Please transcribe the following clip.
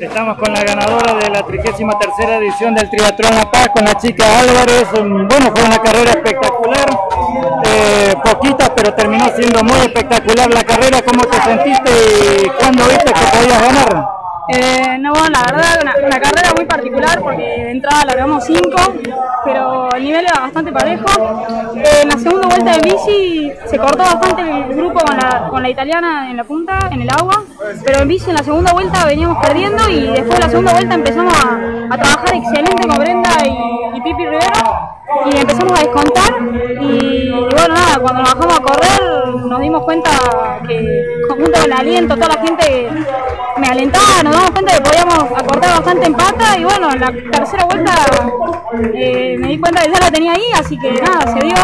Estamos con la ganadora de la 33 edición del Triatlón La Paz, con la chica Álvarez. Bueno, fue una carrera espectacular, eh, poquita, pero terminó siendo muy espectacular la carrera. ¿Cómo te sentiste y cuándo viste que podías ganar? Eh, no, la verdad, una, una, carrera muy particular porque de entrada largamos 5, pero el nivel era bastante parejo. Eh, en la segunda vuelta de bici se cortó bastante el grupo con la, italiana en la punta, en el agua, pero en bici en la segunda vuelta veníamos perdiendo y después de la segunda vuelta empezamos a, trabajar excelente con Brenda y, y Pipi Rivero y empezamos a descontar y, bueno nada, cuando nos bajamos a correr nos dimos cuenta que junto con el aliento, toda la gente me alentaba, nos damos cuenta que podíamos acortar bastante en pata y bueno, en la tercera vuelta eh, me di cuenta que ya la tenía ahí, así que nada, se dio